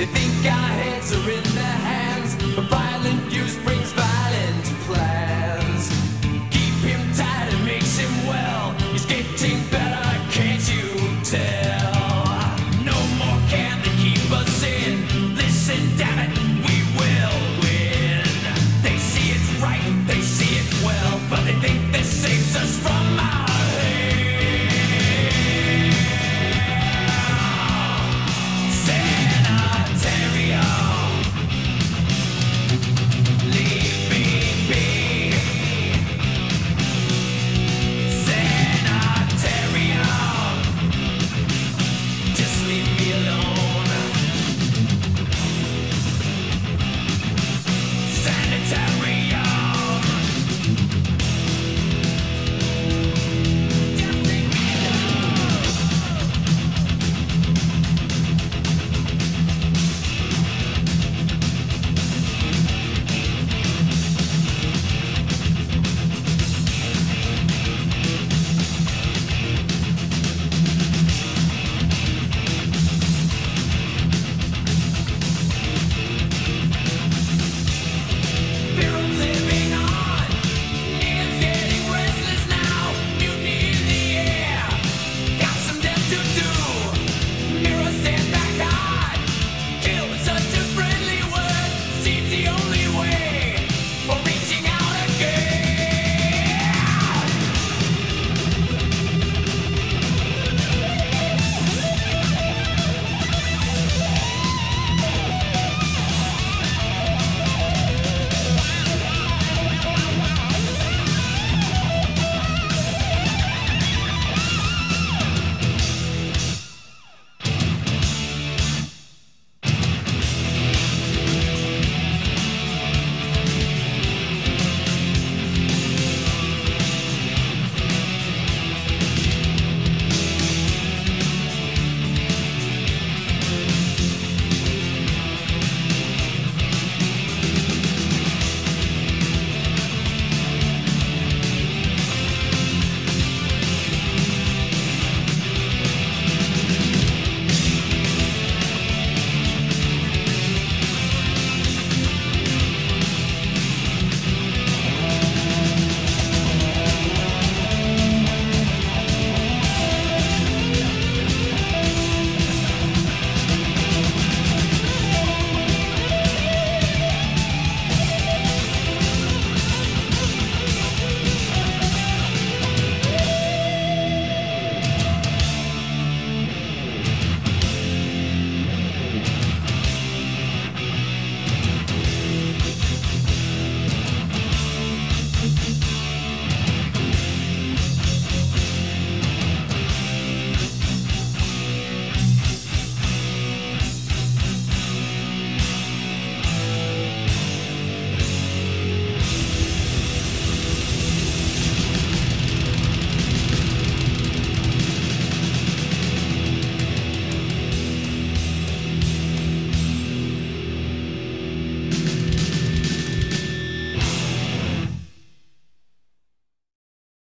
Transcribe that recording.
They think our heads are in their hands, but violent use brings violent play.